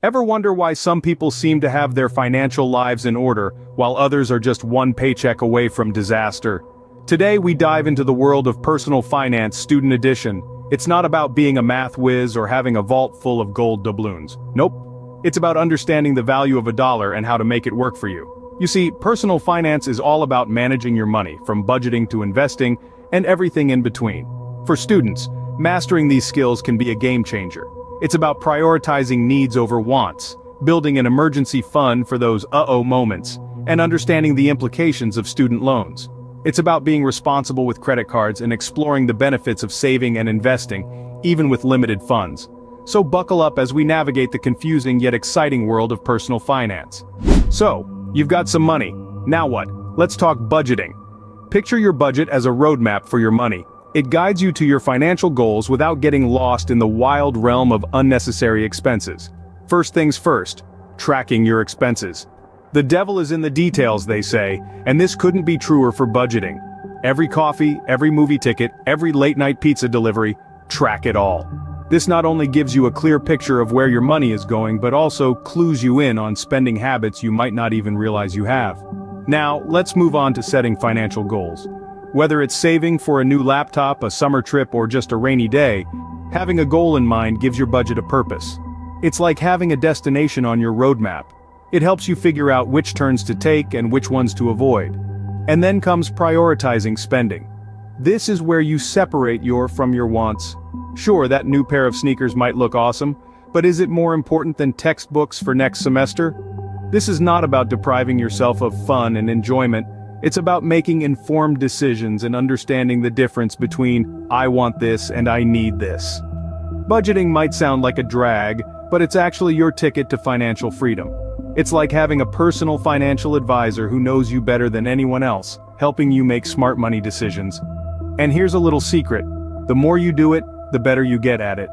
Ever wonder why some people seem to have their financial lives in order, while others are just one paycheck away from disaster? Today we dive into the world of personal finance student edition. It's not about being a math whiz or having a vault full of gold doubloons. Nope. It's about understanding the value of a dollar and how to make it work for you. You see, personal finance is all about managing your money, from budgeting to investing, and everything in between. For students, mastering these skills can be a game changer. It's about prioritizing needs over wants, building an emergency fund for those uh-oh moments, and understanding the implications of student loans. It's about being responsible with credit cards and exploring the benefits of saving and investing, even with limited funds. So buckle up as we navigate the confusing yet exciting world of personal finance. So, you've got some money. Now what? Let's talk budgeting. Picture your budget as a roadmap for your money. It guides you to your financial goals without getting lost in the wild realm of unnecessary expenses. First things first, tracking your expenses. The devil is in the details, they say, and this couldn't be truer for budgeting. Every coffee, every movie ticket, every late-night pizza delivery, track it all. This not only gives you a clear picture of where your money is going but also clues you in on spending habits you might not even realize you have. Now, let's move on to setting financial goals. Whether it's saving for a new laptop, a summer trip, or just a rainy day, having a goal in mind gives your budget a purpose. It's like having a destination on your roadmap. It helps you figure out which turns to take and which ones to avoid. And then comes prioritizing spending. This is where you separate your from your wants. Sure, that new pair of sneakers might look awesome, but is it more important than textbooks for next semester? This is not about depriving yourself of fun and enjoyment, it's about making informed decisions and understanding the difference between, I want this and I need this. Budgeting might sound like a drag, but it's actually your ticket to financial freedom. It's like having a personal financial advisor who knows you better than anyone else, helping you make smart money decisions. And here's a little secret. The more you do it, the better you get at it.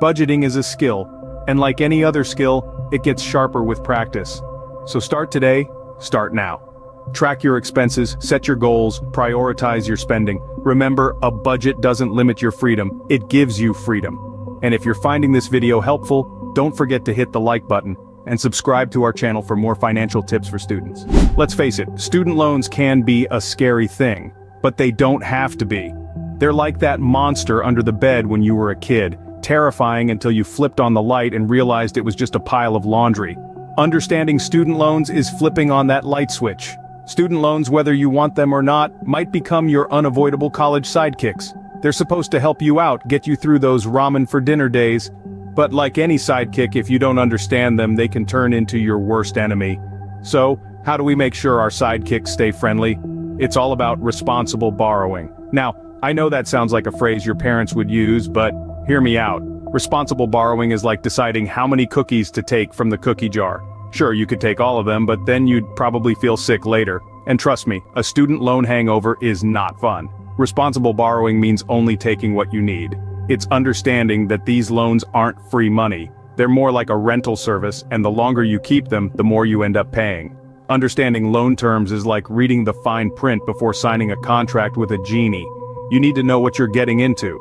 Budgeting is a skill, and like any other skill, it gets sharper with practice. So start today, start now. Track your expenses, set your goals, prioritize your spending. Remember, a budget doesn't limit your freedom, it gives you freedom. And if you're finding this video helpful, don't forget to hit the like button, and subscribe to our channel for more financial tips for students. Let's face it, student loans can be a scary thing, but they don't have to be. They're like that monster under the bed when you were a kid, terrifying until you flipped on the light and realized it was just a pile of laundry. Understanding student loans is flipping on that light switch. Student loans, whether you want them or not, might become your unavoidable college sidekicks. They're supposed to help you out, get you through those ramen for dinner days, but like any sidekick if you don't understand them they can turn into your worst enemy. So, how do we make sure our sidekicks stay friendly? It's all about responsible borrowing. Now, I know that sounds like a phrase your parents would use, but hear me out. Responsible borrowing is like deciding how many cookies to take from the cookie jar. Sure, you could take all of them, but then you'd probably feel sick later. And trust me, a student loan hangover is not fun. Responsible borrowing means only taking what you need. It's understanding that these loans aren't free money. They're more like a rental service, and the longer you keep them, the more you end up paying. Understanding loan terms is like reading the fine print before signing a contract with a genie. You need to know what you're getting into.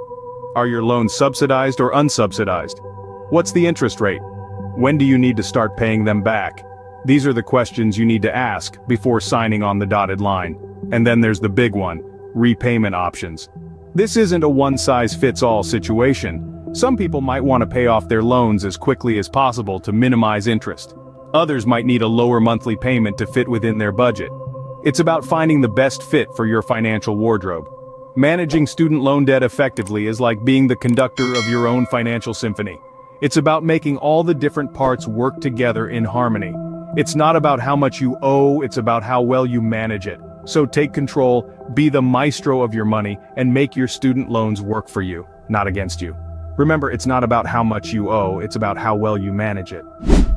Are your loans subsidized or unsubsidized? What's the interest rate? When do you need to start paying them back? These are the questions you need to ask before signing on the dotted line. And then there's the big one, repayment options. This isn't a one-size-fits-all situation. Some people might want to pay off their loans as quickly as possible to minimize interest. Others might need a lower monthly payment to fit within their budget. It's about finding the best fit for your financial wardrobe. Managing student loan debt effectively is like being the conductor of your own financial symphony. It's about making all the different parts work together in harmony. It's not about how much you owe, it's about how well you manage it. So take control, be the maestro of your money, and make your student loans work for you, not against you. Remember, it's not about how much you owe, it's about how well you manage it.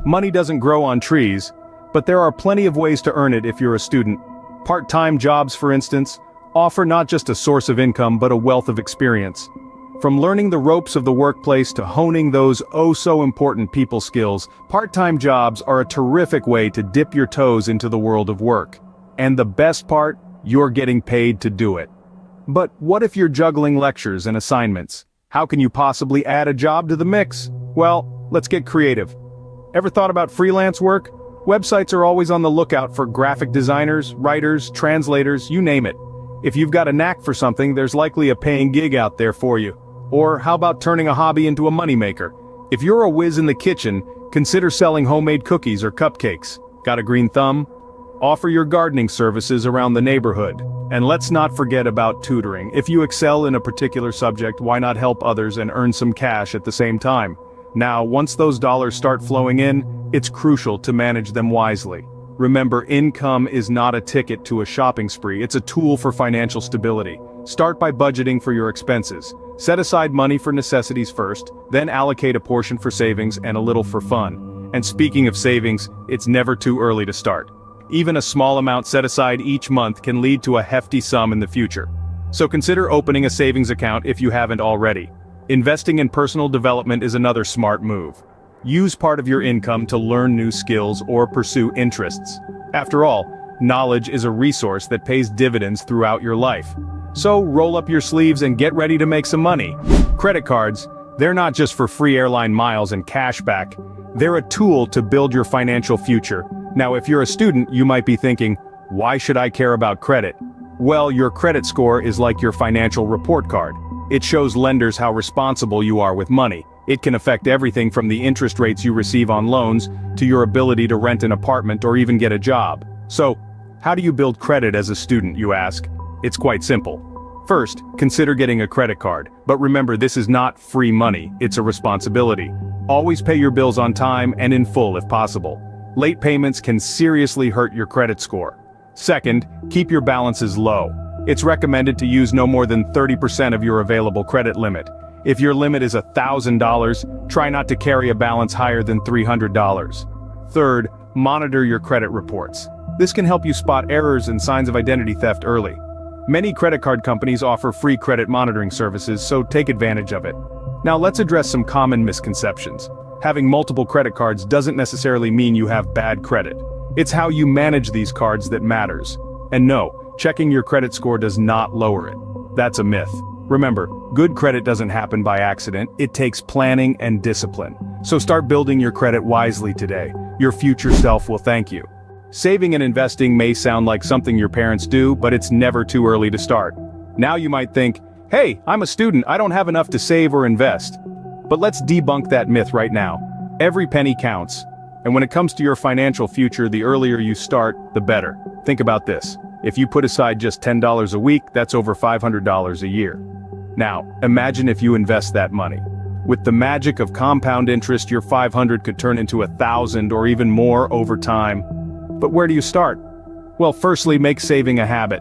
Money doesn't grow on trees, but there are plenty of ways to earn it if you're a student. Part-time jobs, for instance, offer not just a source of income but a wealth of experience. From learning the ropes of the workplace to honing those oh-so-important people skills, part-time jobs are a terrific way to dip your toes into the world of work. And the best part, you're getting paid to do it. But what if you're juggling lectures and assignments? How can you possibly add a job to the mix? Well, let's get creative. Ever thought about freelance work? Websites are always on the lookout for graphic designers, writers, translators, you name it. If you've got a knack for something, there's likely a paying gig out there for you. Or how about turning a hobby into a moneymaker? If you're a whiz in the kitchen, consider selling homemade cookies or cupcakes. Got a green thumb? Offer your gardening services around the neighborhood. And let's not forget about tutoring. If you excel in a particular subject, why not help others and earn some cash at the same time? Now, once those dollars start flowing in, it's crucial to manage them wisely. Remember, income is not a ticket to a shopping spree, it's a tool for financial stability. Start by budgeting for your expenses. Set aside money for necessities first, then allocate a portion for savings and a little for fun. And speaking of savings, it's never too early to start. Even a small amount set aside each month can lead to a hefty sum in the future. So consider opening a savings account if you haven't already. Investing in personal development is another smart move. Use part of your income to learn new skills or pursue interests. After all, knowledge is a resource that pays dividends throughout your life. So roll up your sleeves and get ready to make some money. Credit cards, they're not just for free airline miles and cash back. They're a tool to build your financial future. Now if you're a student, you might be thinking, why should I care about credit? Well, your credit score is like your financial report card. It shows lenders how responsible you are with money. It can affect everything from the interest rates you receive on loans, to your ability to rent an apartment or even get a job. So, how do you build credit as a student, you ask? It's quite simple. First, consider getting a credit card, but remember this is not free money, it's a responsibility. Always pay your bills on time and in full if possible. Late payments can seriously hurt your credit score. Second, keep your balances low. It's recommended to use no more than 30% of your available credit limit. If your limit is $1,000, try not to carry a balance higher than $300. Third, monitor your credit reports. This can help you spot errors and signs of identity theft early. Many credit card companies offer free credit monitoring services, so take advantage of it. Now let's address some common misconceptions. Having multiple credit cards doesn't necessarily mean you have bad credit. It's how you manage these cards that matters. And no, checking your credit score does not lower it. That's a myth. Remember, good credit doesn't happen by accident, it takes planning and discipline. So start building your credit wisely today. Your future self will thank you. Saving and investing may sound like something your parents do, but it's never too early to start. Now you might think, hey, I'm a student, I don't have enough to save or invest. But let's debunk that myth right now. Every penny counts. And when it comes to your financial future, the earlier you start, the better. Think about this. If you put aside just $10 a week, that's over $500 a year. Now, imagine if you invest that money. With the magic of compound interest, your 500 could turn into a thousand or even more over time. But where do you start? Well, firstly, make saving a habit.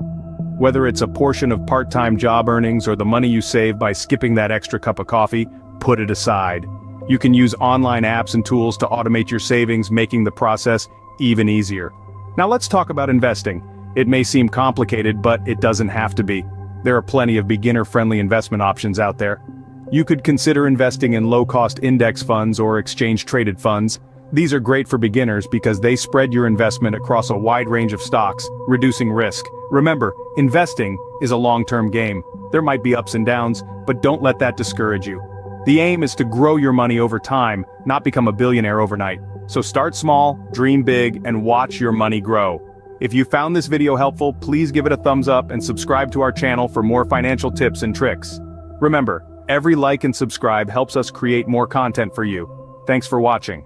Whether it's a portion of part-time job earnings or the money you save by skipping that extra cup of coffee, put it aside. You can use online apps and tools to automate your savings, making the process even easier. Now let's talk about investing. It may seem complicated, but it doesn't have to be. There are plenty of beginner-friendly investment options out there. You could consider investing in low-cost index funds or exchange-traded funds. These are great for beginners because they spread your investment across a wide range of stocks, reducing risk. Remember, investing is a long-term game. There might be ups and downs, but don't let that discourage you. The aim is to grow your money over time, not become a billionaire overnight. So start small, dream big, and watch your money grow. If you found this video helpful, please give it a thumbs up and subscribe to our channel for more financial tips and tricks. Remember, every like and subscribe helps us create more content for you. Thanks for watching.